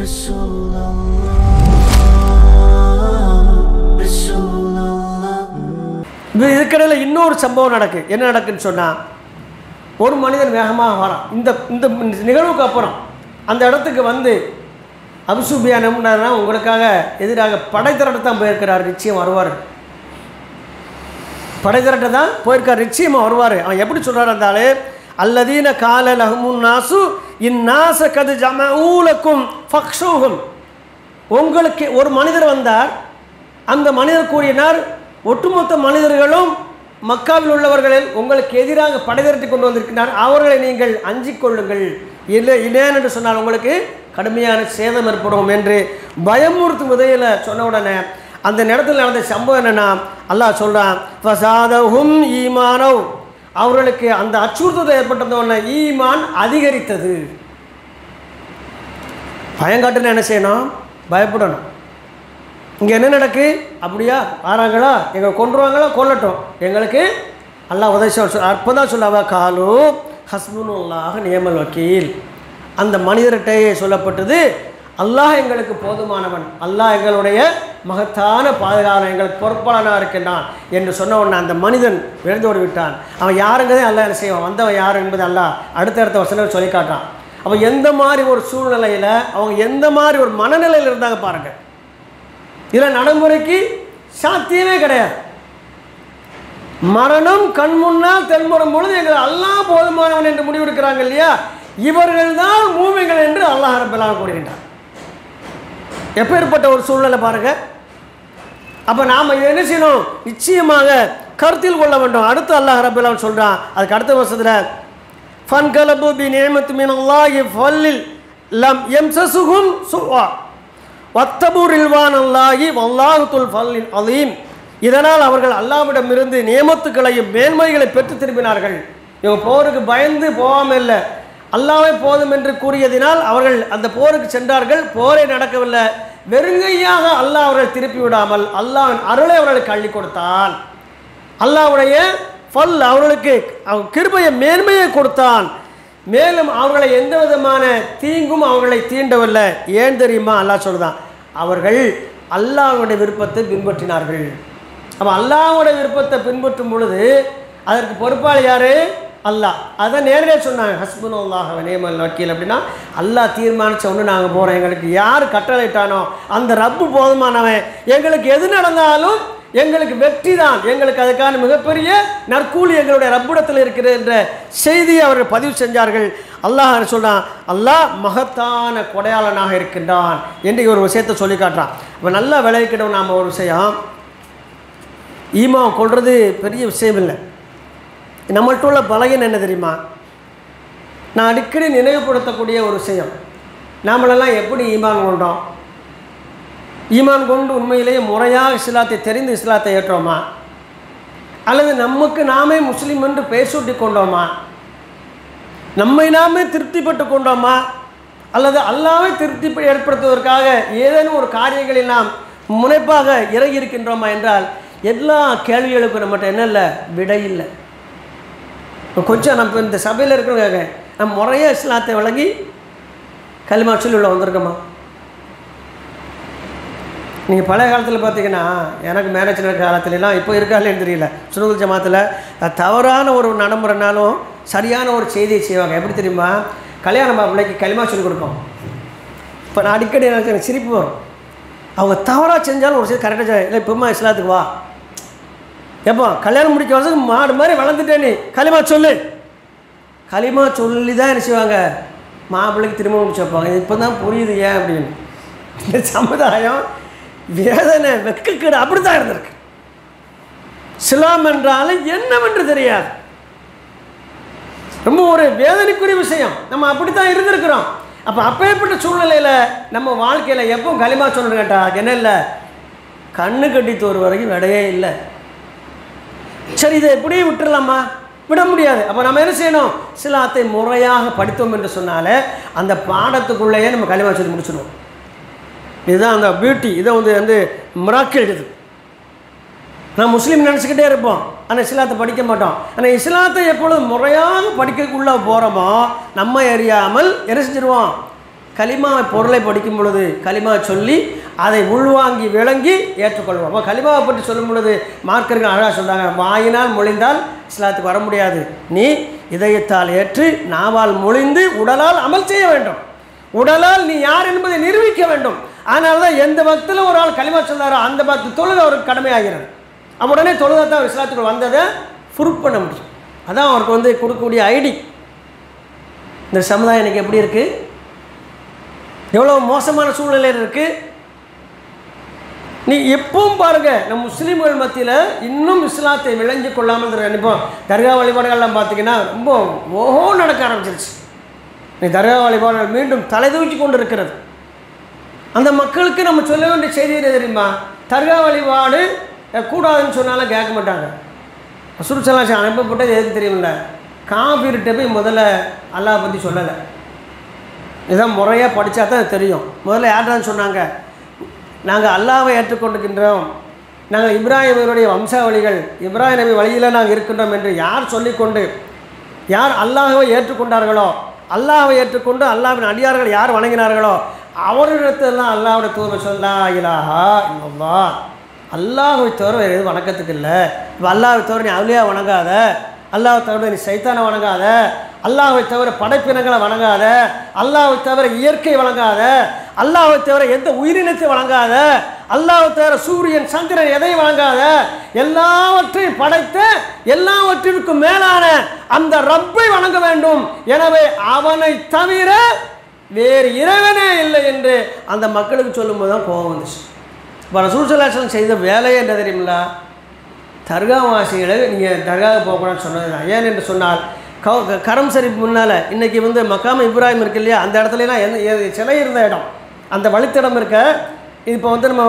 Rasulullah இதுக்கடையில் இன்னொரு சம்பவம் நடக்கு. என்ன நடக்குன்னு சொன்னால் ஒரு மனிதன் வேகமாக வரான். இந்த இந்த நிகழ்வுக்கு அப்புறம் அந்த இடத்துக்கு வந்து அபிசுபியா நம்பினார்னா உங்களுக்காக எதிராக படை தான் போயிருக்கிறார் நிச்சயம் வருவார். படை திரட்ட தான் போயிருக்கார் நிச்சயமாக வருவார். அவன் எப்படி சொல்கிறார் இருந்தாலே அல்லதீன கால லஹமுன்னாசு இந்நாச கது ஜமூலக்கும் ஃபக்ஷூகும் உங்களுக்கு ஒரு மனிதர் வந்தார். அந்த மனிதர் கூறினார் ஒட்டுமொத்த மனிதர்களும் மக்காவில் உள்ளவர்களில் உங்களுக்கு எதிராக படை கொண்டு வந்திருக்கிறார் அவர்களை நீங்கள் அஞ்சிக் கொள்ளுங்கள். இல்லை இல்லைன்னு என்று சொன்னால் உங்களுக்கு கடுமையான சேதம் ஏற்படும் என்று பயமுறுத்தும் விதையில் சொன்ன உடனே அந்த நேரத்தில் நடந்த சம்பவம் என்னன்னா அல்லாஹ் சொல்கிறான் ஃபசாதஹும் ஈமானோ. அவர்களுக்கு அந்த அச்சுறுத்தல் ஏற்பட்டதோடனே ஈமான் அதிகரித்தது. பயங்காட்டுன்னு என்ன செய்யணும்? பயப்படணும். இங்கே என்ன நடக்கு? அப்படியா? ஆறாங்களா எங்களை கொண்டுருவாங்களா கொல்லட்டும். எங்களுக்கு அல்லாஹ் உதவி சொல் அப்போ தான் சொல்லாவ காலு ஹஸ்புனுல்லாக நியமல் வக்கீல். அந்த மனிதர்கிட்டயே சொல்லப்பட்டது அல்லாஹ் எங்களுக்கு போதுமானவன். அல்லாஹ் எங்களுடைய மகத்தான பாதுகாவலன் எங்களுக்கு பொறுப்பாளனாக இருக்கின்றான் என்று சொன்ன உடனே அந்த மனிதன் விழுந்தோடு விட்டான் அவன் யாருங்கிறதே அல்ல என்ன செய்வான்? வந்தவன் யார் என்பது அல்லாஹ் அடுத்தடுத்த வசனம் சொல்லி காட்டான் அப்போ எந்த மாதிரி ஒரு சூழ்நிலையில் அவங்க எந்த மாதிரி ஒரு மனநிலையில் இருந்தாங்க பாருங்கள் இதில் நடைமுறைக்கு சாத்தியமே கிடையாது. மரணம் கண் முன்னால் தென்முறம் பொழுது எங்கள் எல்லாம் போதுமானவன் என்று முடிவெடுக்கிறாங்க இல்லையா? இவர்கள் தான் மூமிகள் என்று அல்லாஹ் ரபெல்லாம் கூறுகின்றார் எப்பேற்பட்ட ஒரு சூழ்நிலை பாருங்க. அப்போ நாம் இதை என்ன செய்யணும்? நிச்சயமாக கருத்தில் கொள்ள வேண்டும். அடுத்து அல்லாஹ் ரபெல்லாம் சொல்கிறான் அதுக்கு அடுத்த வருஷத்தில் ஃபன் கலபு பி நேமத்து மீன் அல்லாஹி ஃபல்லில் லம் எம்சசுகும் சுவா வத்தபூர் இல்வான் அல்லாஹி வல்லாஹுத்துல் ஃபல்லின் அலீம் இதனால் அவர்கள் அல்லாவிடமிருந்து நியமத்துக்களையும் மேன்மைகளை பெற்று திரும்பினார்கள். இவங்க போருக்கு பயந்து போகாமல் இல்லை. அல்லாவே போதும் என்று கூறியதினால் அவர்கள் அந்த போருக்கு சென்றார்கள். போரே நடக்கவில்லை. வெறுங்கையாக அல்லாஹ் அவர்கள் திருப்பி விடாமல் அல்லாஹ்வின் அருளை அவர்களுக்கு அள்ளி கொடுத்தான். அல்லாஹ்வுடைய ஃபல் அவர்களுக்கு அவன் கிருபையை மேன்மையை கொடுத்தான். மேலும் அவர்களை எந்த விதமான தீங்கும் அவர்களை தீண்டவில்லை. ஏன் தெரியுமா? அல்லாஹ் சொல்லுதான். அவர்கள் அல்லாஹுடைய விருப்பத்தை பின்பற்றினார்கள். அப்போ அல்லாஹுடைய விருப்பத்தை பின்பற்றும் பொழுது அதற்கு பொறுப்பாளி யார்? அல்லாஹ். அதை நேரடியாக சொன்னாங்க. ஹஸ்பன் அல்லாஹ் நேமல் வக்கீல் அப்படின்னா அல்லாஹ் தீர்மானித்த ஒன்று நாங்கள் போகிறோம் எங்களுக்கு யார் கட்டளையிட்டானோ அந்த ரப்பு போதுமானவன். எங்களுக்கு எது நடந்தாலும் எங்களுக்கு வெற்றி தான் எங்களுக்கு அதுக்கான மிகப்பெரிய நற்கூலி எங்களுடைய ரப்புடத்தில் இருக்கிறது என்ற செய்தியை அவர்கள் பதிவு செஞ்சார்கள். அல்லாஹ் சொல்கிறான் அல்லாஹ் மகத்தான கொடையாளனாக இருக்கின்றான் என்று ஒரு விஷயத்தை சொல்லி காட்டுறான். இப்போ நல்லா விளைவிக்கணும் நாம் ஒரு விஷயம். ஈமா கொள்வது பெரிய விஷயம் இல்லை. நம்மள்ட்ட உள்ள பலகீனம் என்ன தெரியுமா? நான் அடிக்கடி நினைவுபடுத்தக்கூடிய ஒரு விஷயம். நாமளெல்லாம் எப்படி ஈமான் கொண்டோம் ஈமான் கொண்டு உண்மையிலேயே முறையாக இஸ்லாத்தை தெரிந்து இஸ்லாத்தை ஏற்றோமா? அல்லது நமக்கு நாமே முஸ்லீம் என்று பேசூட்டி கொண்டோமா? நம்மை நாமே திருப்திப்பட்டு கொண்டோமா? அல்லது அல்லாவை திருப்தி ஏற்படுத்துவதற்காக ஏதேனும் ஒரு காரியங்களில் நாம் முனைப்பாக இறங்கி இருக்கின்றோமா என்றால் எல்லா கேள்விகளுக்கும் நம்மகிட்ட என்ன இல்லை? விடை இல்லை. கொஞ்சம் நம்ம இந்த சபையில் இருக்கிறவங்க நம்ம முறையாக இஸ்லாத்தை வழங்கி கல்மாட்சியில் உள்ள வந்திருக்கோமா? நீங்கள் பழைய காலத்தில் பார்த்தீங்கன்னா எனக்கு மேரேஜ் நடக்கிற காலத்துலலாம் இப்போ இருக்காங்களேன்னு தெரியல. சுனூல் ஜமாத்தில் தவறான ஒரு நடைமுறைனாலும் சரியான ஒரு செய்தியை செய்வாங்க. எப்படி தெரியுமா? கல்யாண மாப்பிள்ளைக்கு களிமா சொல்லி கொடுப்போம் இப்போ நான் அடிக்கடி எனக்கு எனக்கு சிரிப்பு வரும். அவங்க தவறாக செஞ்சாலும் ஒரு சரி கரெக்டாக இல்லை இப்போமா இஸ்லாத்துக்கு வா. எப்போ கல்யாணம் முடிக்க வருஷத்துக்கு மாடு மாதிரி வளர்ந்துட்டே நீ களிமா சொல்லு. களிமா சொல்லி தான் என்ன செய்வாங்க? மாப்பிள்ளைக்கு திரும்ப முடிச்சு வைப்பாங்க. இப்போ தான் புரியுது ஏன் அப்படின்னு. இந்த சமுதாயம் வேதனை வெக்கக்கேடு அப்படி தான் இருந்திருக்கு. சிலாம் என்றாலும் என்னவென்று தெரியாது. ரொம்ப ஒரு வேதனைக்குரிய விஷயம். நம்ம அப்படி தான் இருந்திருக்கிறோம். அப்போ அப்பேற்பட்ட சூழ்நிலையில் நம்ம வாழ்க்கையில் எப்போ களிமா சொல்லணும் கேட்டால் என்ன இல்லை? கண்ணு கட்டி தோறு வரைக்கும் விடையே இல்லை. சரி இதை எப்படியே விட்டுடலாமா விட முடியாது. அப்போ நம்ம என்ன செய்யணும்? சிலாத்தை முறையாக படித்தோம் என்று சொன்னாலே அந்த பாடத்துக்குள்ளேயே நம்ம களிமா சொல்லி முடிச்சிடுவோம் இதுதான் அந்த பியூட்டி இதை வந்து வந்து மிராக்கிள் இது. நான் முஸ்லீம் நினச்சிக்கிட்டே இருப்போம். ஆனால் இஸ்லாத்தை படிக்க மாட்டோம். ஆனால் இஸ்லாத்தை எப்பொழுது முறையாக படிக்கக்குள்ளே போகிறோமோ நம்ம எரியாமல் என்ன செஞ்சிருவோம்? பொருளை படிக்கும் பொழுது களிமா சொல்லி அதை உள்வாங்கி விளங்கி ஏற்றுக்கொள்வோம். அப்போ கலிமாவை பற்றி சொல்லும் பொழுது மார்க்கர்கள் அழகாக சொல்கிறாங்க வாயினால் மொழிந்தால் இஸ்லாத்துக்கு வர முடியாது. நீ இதயத்தால் ஏற்று நாவால் மொழிந்து உடலால் அமல் செய்ய வேண்டும். உடலால் நீ யார் என்பதை நிரூபிக்க வேண்டும். அதனால தான் எந்த பக்தில் ஒரு ஆள் களிமா சொல்றாரோ அந்த பக்தி தொழுது அவருக்கு கடமையாகிறது. அவன் உடனே தொழுதா தான் அவர் வந்ததை ப்ரூஃப் பண்ண முடியும். அதான் அவருக்கு வந்து கொடுக்கக்கூடிய ஐடி இந்த சமுதாயம் இன்னைக்கு எப்படி இருக்குது எவ்வளோ மோசமான சூழ்நிலையில் இருக்குது நீ எப்பவும் பாருங்க நம்ம முஸ்லீம்கள் மத்தியில் இன்னும் இஸ்லாத்தை விளைஞ்சு கொள்ளாமல் நினைப்போம். தர்கா வழிபாடுகள்லாம் பார்த்தீங்கன்னா ரொம்ப ஓஹோ நடக்க ஆரம்பிச்சிருச்சு. நீ தர்கா வழிபாடுகள் மீண்டும் தலைதூக்கி கொண்டு இருக்கிறது. அந்த மக்களுக்கு நம்ம சொல்ல வேண்டிய செய்தி என்ன தெரியுமா? தர்கா வழிபாடு கூடாதுன்னு சொன்னாலும் கேட்க மாட்டாங்க. சுருச்சலாசி அனுப்பப்பட்டது எதுக்கு தெரியுமில்ல? காபீர்கிட்ட போய் முதல்ல அல்லாஹ் பற்றி சொல்லலை. இதான் முறையாக படித்தா தான் அது தெரியும். முதல்ல யார்தான் சொன்னாங்க? நாங்கள் அல்லாவை ஏற்றுக்கொண்டிருக்கின்றோம். நாங்கள் இப்ராஹிம் வம்சாவளிகள். இப்ராஹிம் நபி வழியில் நாங்கள் இருக்கின்றோம் என்று யார் சொல்லிக்கொண்டு யார் அல்லாஹை ஏற்றுக்கொண்டார்களோ அல்லாஹை ஏற்றுக்கொண்டு அல்லாவின் அடியார்கள் யார் வணங்கினார்களோ அவர்களிடத்தெல்லாம் அல்லாவுடைய தூதர் சொல்லா இலாஹா இல்லல்லா அல்லாஹை தவிர வேறு எதுவும் வணக்கத்துக்கு இல்லை. இப்போ அல்லாஹ்வை தவிர நீ அவளியா வணங்காத. அல்லாஹ்வை தவிர நீ சைத்தானை வணங்காத. அல்லாஹ்வை தவிர படைப்பினங்களை வணங்காத. அல்லாஹ்வை தவிர இயற்கை வணங்காத. அல்லாஹ்வை தவிர எந்த உயிரினத்தை வணங்காத. அல்லாஹ்வை தவிர சூரியன் சந்திரன் எதையும் வணங்காத. எல்லாவற்றையும் படைத்த எல்லாவற்றிற்கும் மேலான அந்த ரப்பை வணங்க வேண்டும். எனவே அவனை தவிர வேறு இறைவனே இல்லை என்று அந்த மக்களுக்கு சொல்லும்போது தான் கோபம் வந்துச்சு. இப்போ ரசூசலாசன் செய்த வேலை என்ன தெரியுங்களா தர்காவாசிகளை நீங்கள் தர்காவுக்கு போகக்கூடாதுன்னு சொன்னது தான். ஏன் என்று சொன்னால் கௌ க- கரம் சரி முன்னால் இன்றைக்கி வந்து மக்காம இப்ராஹிம் இருக்கு இல்லையா? அந்த இடத்துலலாம் எந்த சிலை இருந்த இடம். அந்த வழித்தடம் இருக்க இப்போ வந்து நம்ம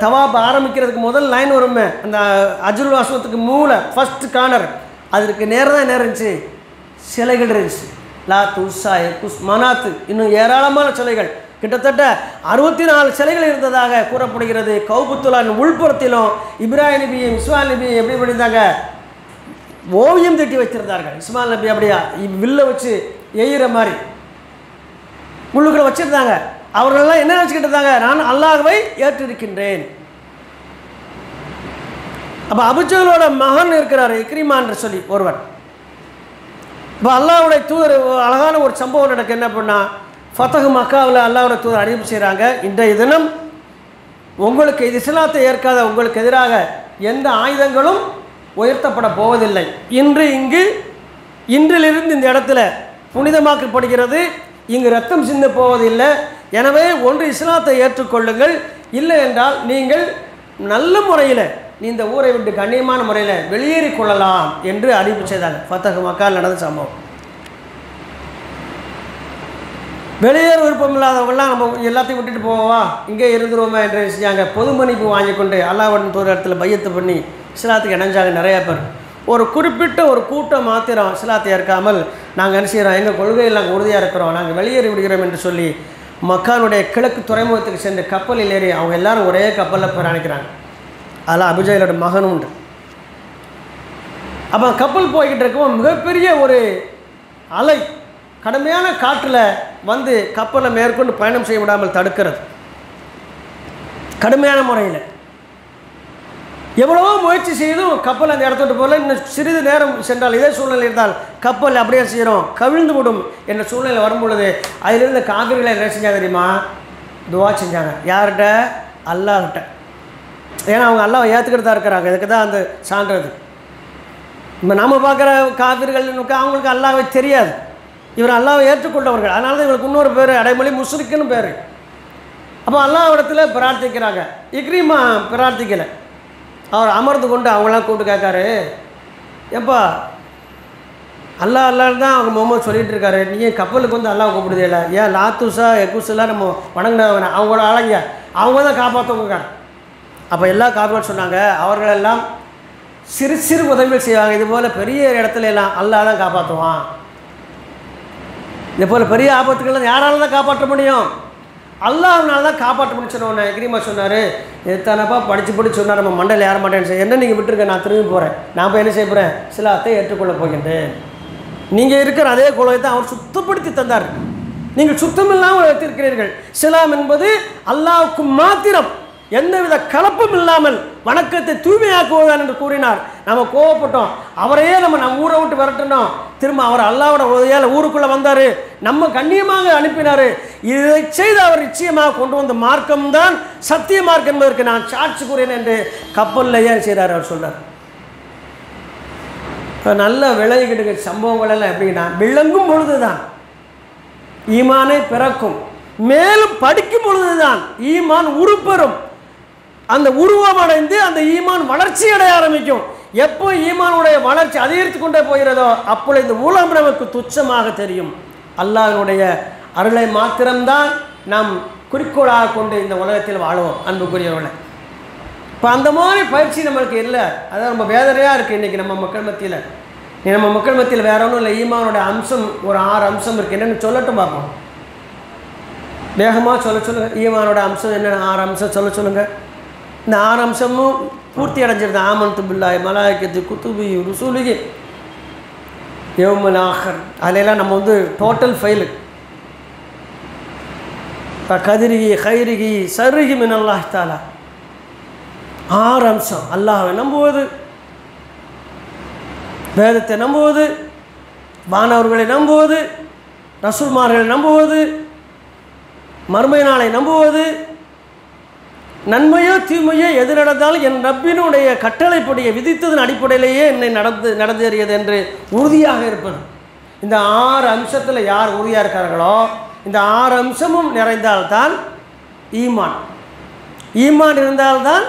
தவாப் ஆரம்பிக்கிறதுக்கு முதல் லைன் வருமே அந்த அஜுல் வாசத்துக்கு மூளை ஃபஸ்ட் கார்னர் அதற்கு நேரம் தான் என்ன இருந்துச்சு? சிலைகள் இருந்துச்சு. லாத் உஷா குஸ் மனாத்து. இன்னும் ஏராளமான சிலைகள். கிட்டத்தட்ட அறுபத்தி நாலு சிலைகள் இருந்ததாக கூறப்படுகிறது. கௌபுத்துலான் உள்புறத்திலும் இப்ராஹிம் நபியும் இஸ்மால் நபியும் எப்படி பண்ணியிருந்தாங்க ஓவியம் தட்டி வச்சிருந்தார்கள் இஸ்மால் நபி அப்படியா? இ- வில்ல வச்சு எய்கிற மாதிரி. உள்ளுக்குள்ள வச்சிருந்தாங்க. அவர்களெல்லாம் என்ன நினச்சிக்கிட்டு இருந்தாங்க? நான் அல்லாஹவை ஏற்றிருக்கின்றேன். அப்போ அபுஜலோட மகன் இருக்கிறார் இக்ரிமான் என்று சொல்லி ஒருவர் இப்போ அல்லாவுடைய தூதர் அழகான ஒரு சம்பவம் நடக்கு. என்ன பண்ணால் ஃபத்தகு மக்காவில் அல்லாவுடைய தூதர் அறிவிப்பு செய்கிறாங்க இன்றைய தினம் உங்களுக்கு இது இஸ்லாத்தை ஏற்காத உங்களுக்கு எதிராக எந்த ஆயுதங்களும் உயர்த்தப்பட போவதில்லை. இன்று இங்கு இன்றிலிருந்து இந்த இடத்துல புனிதமாக்கப்படுகிறது. இங்கு ரத்தம் சிந்து போவதில்லை. எனவே ஒன்று இஸ்லாத்தை ஏற்றுக்கொள்ளுங்கள். இல்லை என்றால் நீங்கள் நல்ல முறையில் நீ இந்த ஊரை விட்டு கண்ணியமான முறையில் வெளியேறிக் கொள்ளலாம் என்று அறிவிப்பு செய்தாங்க. ஃபத்தகு மக்கால் நடந்த சம்பவம். வெளியேற விருப்பம் இல்லாதவங்களாம் நம்ம எல்லாத்தையும் விட்டுட்டு போவோம்? இங்கே இருந்துருவோமா என்று செஞ்சாங்க பொது மன்னிப்பு வாங்கி கொண்டு அல்லாவுடன் ஒரு இடத்துல பையத்து பண்ணி இஸ்லாத்துக்கு இணைஞ்சாங்க நிறைய பேர். ஒரு குறிப்பிட்ட ஒரு கூட்டம் மாத்திரம் இஸ்லாத்தை ஏற்காமல் நாங்கள் என்ன செய்கிறோம் எங்கள் கொள்கையில் நாங்கள் உறுதியாக இருக்கிறோம். நாங்கள் வெளியேறி விடுகிறோம் என்று சொல்லி மக்கானுடைய கிழக்கு துறைமுகத்துக்கு சென்று கப்பலில் ஏறி அவங்க எல்லாரும் ஒரே கப்பலில் பிரயாணிக்கிறாங்க அதில் அபிஜயலோட மகனும் உண்டு அப்போ கப்பல் போய்கிட்டு இருக்கவும் மிகப்பெரிய ஒரு அலை கடுமையான காற்றில் வந்து கப்பலை மேற்கொண்டு பயணம் செய்ய விடாமல் தடுக்கிறது. கடுமையான முறையில். எவ்வளவோ முயற்சி செய்தும் கப்பல் அந்த இடத்த விட்டு போகல. இன்னும் சிறிது நேரம் சென்றால் இதே சூழ்நிலை இருந்தால் கப்பல் அப்படியே செய்கிறோம் கவிழ்ந்து விடும் என்ற சூழ்நிலை வரும்பொழுது அதிலிருந்து காவிரிகளை என்ன செஞ்சாங்க தெரியுமா? துவா செஞ்சாங்க. யார்கிட்ட? அல்லாஹ்கிட்ட. ஏன்னா அவங்க அல்லாவை ஏற்றுக்கிட்டு தான் இருக்கிறாங்க. இதுக்கு தான் அந்த சான்றது. இப்போ நம்ம பார்க்குற காவிர்கள் அவங்களுக்கு அல்லாஹ்வை தெரியாது. இவர் அல்லாவை ஏற்றுக்கொண்டவர்கள். அதனால தான் இவங்களுக்கு இன்னொரு பேர் அடைமொழி முஸ்ரிக்குன்னு பேர். அப்போ அல்லாவிடத்தில் பிரார்த்திக்கிறாங்க. இக்ரீமா பிரார்த்திக்கலை. அவர் அமர்ந்து கொண்டு அவங்களாம் கூப்பிட்டு கேட்காரு. ஏப்பா அல்லாஹ் அல்லாஹ் தான் அவங்க முகமது சொல்லிகிட்டு இருக்காரு. நீங்கள் கப்பலுக்கு வந்து அல்லாஹ் கூப்பிடுதே இல்லை? ஏன் லாத்துசா எக்குசெல்லாம் நம்ம வணங்கினவன அவங்களோட ஆளுங்க. அவங்க தான் காப்பாற்றவங்க அப்போ எல்லா காப்பிகள் சொன்னாங்க அவர்களெல்லாம் சிறு சிறு உதவிகள் செய்வாங்க. இது போல் பெரிய இடத்துல எல்லாம் அல்லாஹ் தான் காப்பாற்றுவான். இது போல் பெரிய ஆபத்துக்கள்லாம் யாரால தான் காப்பாற்ற முடியும்? அல்லாஹ்னால தான் காப்பாற்ற முடியும் சொன்ன எக்ரிமா சொன்னார் எத்தனைப்பா படித்து படித்து சொன்னார் நம்ம மண்டல ஏற மாட்டேன்னு என்ன நீங்கள் விட்டுருங்க நான் திரும்பி போகிறேன் நான் போய் என்ன செய்ய போகிறேன் சில அத்தை ஏற்றுக்கொள்ள போகின்றேன். நீங்கள் இருக்கிற அதே குலத்தை அவர் சுத்தப்படுத்தி தந்தார். நீங்கள் சுத்தமில்லாமல் வைத்திருக்கிறீர்கள். சிலாம் என்பது அல்லாவுக்கு மாத்திரம். எந்தவித கலப்பும் இல்லாமல் வணக்கத்தை தூய்மையாக்குவதான் என்று கூறினார். நம்ம கோவப்பட்டோம். அவரையே நம்ம நம்ம ஊரை விட்டு விரட்டணும் திரும்ப அவர் அல்லாவோட உதவியால் ஊருக்குள்ளே வந்தார். நம்ம கண்ணியமாக அனுப்பினார். இதை செய்து அவர் நிச்சயமாக கொண்டு வந்த மார்க்கம்தான் சத்திய மார்க்கம் என்பதற்கு நான் சாட்சி கூறினேன் என்று கப்பலில் ஏன் செய்கிறார் அவர் சொல்கிறார் இப்போ நல்ல விளைகிடுங்க சம்பவங்கள் எல்லாம் எப்படின்னா விளங்கும் பொழுதுதான். ஈமானை பிறக்கும். மேலும் படிக்கும் பொழுது தான் ஈமான் உருப்பெறும். அந்த உருவம் அடைந்து அந்த ஈமான் வளர்ச்சி அடைய ஆரம்பிக்கும். எப்போ ஈமானுடைய வளர்ச்சி அதிகரித்து கொண்டே போகிறதோ அப்பொழுது இந்த உலகம் நமக்கு துச்சமாக தெரியும். அல்லாஹ்வினுடைய அருளை மாத்திரம்தான் நாம் குறிக்கோளாக கொண்டு இந்த உலகத்தில் வாழுவோம் அன்புக்குரியவர்களை. இப்போ அந்த மாதிரி பயிற்சி நம்மளுக்கு இல்லை. அதான் ரொம்ப வேதனையாக இருக்குது இன்றைக்கி நம்ம மக்கள் மத்தியில். நம்ம மக்கள் மத்தியில் வேற ஒன்றும் இல்லை. ஈமானுடைய அம்சம் ஒரு ஆறு அம்சம் இருக்குது என்னென்னு சொல்லட்டும் பார்ப்போம். வேகமாக சொல்ல சொல்லுங்கள் ஈமானோட அம்சம் என்னென்ன ஆறு அம்சம் சொல்ல சொல்லுங்கள் இந்த ஆறு அம்சமும் பூர்த்தி அடைஞ்சிருது ஆமந்து பில்லாய் மலாய்க்கத்து குத்துபி ருசூலிகி யவுமல் ஆஹர் அதிலெல்லாம் நம்ம வந்து டோட்டல் ஃபைலு கதிரிகி ஹைரிகி சருகி மின் அல்லாஹ் தாலா ஆறு அம்சம் நம்புவது வேதத்தை நம்புவது வானவர்களை நம்புவது ரசூல்மார்களை நம்புவது மர்மை நாளை நம்புவது நன்மையோ தீமையோ எது நடந்தாலும் என் ரப்பினுடைய கட்டளைப்படிய விதித்ததன் அடிப்படையிலேயே என்னை நடந்து நடந்தேறியது என்று உறுதியாக இருப்பது. இந்த ஆறு அம்சத்தில் யார் உறுதியாக இருக்கார்களோ இந்த ஆறு அம்சமும் நிறைந்தால்தான் ஈமான். ஈமான் இருந்தால்தான்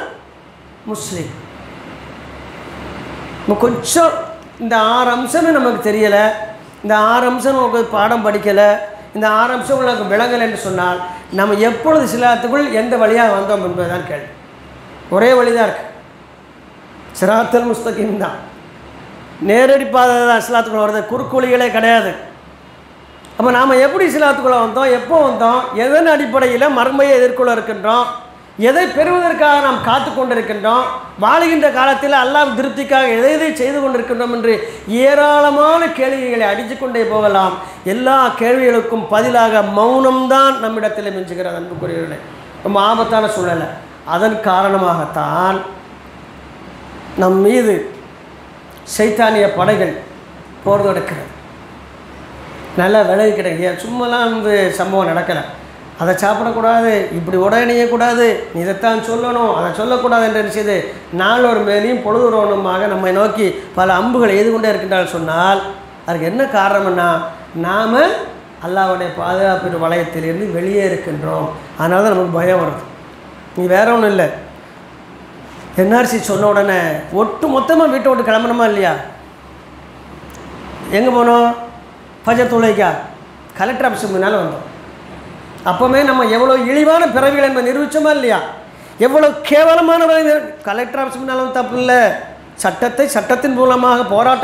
முஸ்லீம். நம்ம கொஞ்சம் இந்த ஆறு அம்சமே நமக்கு தெரியலை. இந்த ஆறு அம்சம் நமக்கு பாடம் படிக்கலை. இந்த ஆறு அம்சம் நமக்கு என்று சொன்னால் நம்ம எப்பொழுது சிலாத்துக்குள் எந்த வழியாக வந்தோம் என்பதுதான் கேள்வி. ஒரே வழி தான் இருக்குது சிராத்தல் முஸ்தகிம் தான். நேரடி பாதை தான் இஸ்லாத்துக்குள்ள வருது குறுக்குவழிகளே கிடையாது. அப்போ நாம் எப்படி இஸ்லாத்துக்குள்ளே வந்தோம்? எப்போ வந்தோம்? எதன் அடிப்படையில் மர்மையை எதிர்கொள்ள இருக்கின்றோம்? எதை பெறுவதற்காக நாம் காத்து கொண்டிருக்கின்றோம்? வாழுகின்ற காலத்தில் அல்லாம் திருப்திக்காக எதை எதை செய்து கொண்டிருக்கின்றோம் என்று ஏராளமான கேள்விகளை அடித்து கொண்டே போகலாம். எல்லா கேள்விகளுக்கும் பதிலாக மௌனம்தான் நம்மிடத்தில் மிஞ்சுகிறது அன்புக்குரியவர்களே. ரொம்ப ஆபத்தான சூழலை. அதன் காரணமாகத்தான் நம் மீது சைத்தானிய படைகள் போர் தொடுக்கிறது. நல்லா விலகி கிடைக்க சும்மாலாம் வந்து சம்பவம் நடக்கலை. அதை சாப்பிடக்கூடாது இப்படி உடனேயக்கூடாது நீ இதைத்தான் சொல்லணும் அதை சொல்லக்கூடாது என்று நினைச்சது நாளொரு மேலேயும் பொழுதுறவனுமாக நம்மை நோக்கி பல அம்புகளை எது கொண்டே இருக்கின்றால் சொன்னால் அதுக்கு என்ன காரணம்னா நாம் அல்லாவுடைய பாதுகாப்பு வளையத்திலிருந்து வெளியே இருக்கின்றோம். அதனால தான் நமக்கு பயம் வருது. நீ வேற ஒன்றும் இல்லை. என்ஆர்சி சொன்ன உடனே ஒட்டு மொத்தமாக வீட்டை விட்டு கிளம்பணுமா இல்லையா? எங்கே போனோம்? பஜர் துளைக்கா கலெக்டர் ஆஃபீஸுக்கு முன்னால் வந்தோம். அப்போவே நம்ம எவ்வளோ இழிவான பிறவிகள் என்பதை நிரூபிச்சோமா இல்லையா? எவ்வளோ கேவலமான கலெக்டர் ஆஃபீஸ் முன்னாலும் தப்பு இல்லை. சட்டத்தை சட்டத்தின் மூலமாக போராட்டம்